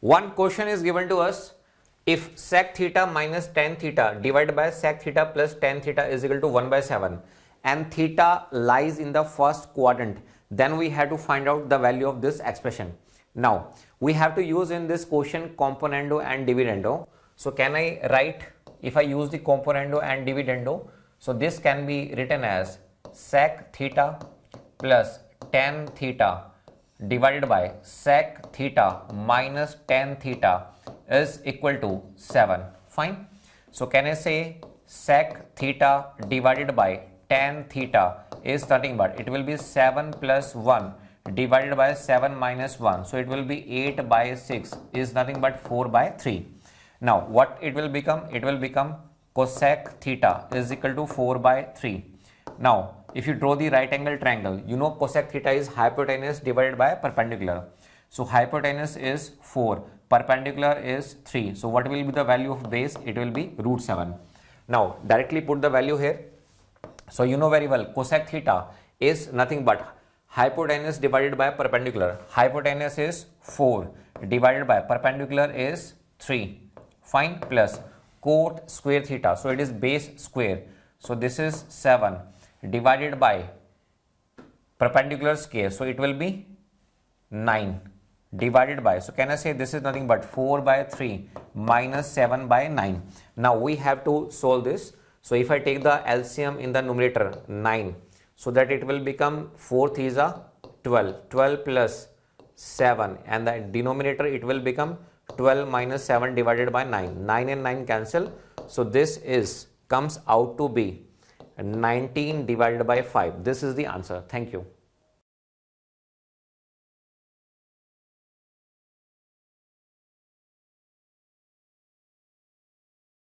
One question is given to us if sec theta minus tan theta divided by sec theta plus tan theta is equal to 1 by 7 and theta lies in the first quadrant then we have to find out the value of this expression. Now we have to use in this question componendo and dividendo. So can I write if I use the componendo and dividendo so this can be written as sec theta plus tan theta divided by sec theta minus tan theta is equal to 7. Fine. So can I say sec theta divided by tan theta is nothing but it will be 7 plus 1 divided by 7 minus 1. So it will be 8 by 6 is nothing but 4 by 3. Now what it will become? It will become cosec theta is equal to 4 by 3. Now if you draw the right angle triangle, you know cosec theta is hypotenuse divided by perpendicular. So hypotenuse is 4, perpendicular is 3. So what will be the value of base? It will be root 7. Now directly put the value here. So you know very well cosec theta is nothing but hypotenuse divided by perpendicular. Hypotenuse is 4 divided by perpendicular is 3. Fine plus cot square theta. So it is base square. So this is 7 divided by perpendicular square. So it will be 9 divided by. So can I say this is nothing but 4 by 3 minus 7 by 9. Now we have to solve this. So if I take the LCM in the numerator 9 so that it will become 4th is a 12 12 plus 7 and the denominator it will become 12 minus 7 divided by 9 9 and 9 cancel so this is comes out to be 19 divided by 5 this is the answer. Thank you